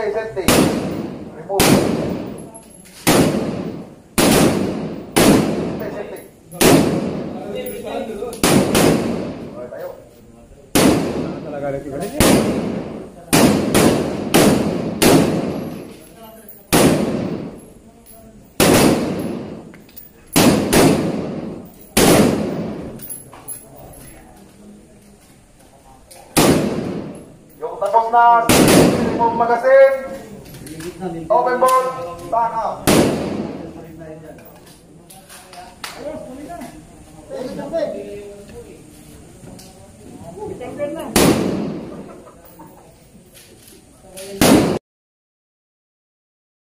Okay, setting. Remove. Okay, setting. Okay, tayo. Talaga rin Open board. Back up. Ayun, tuloy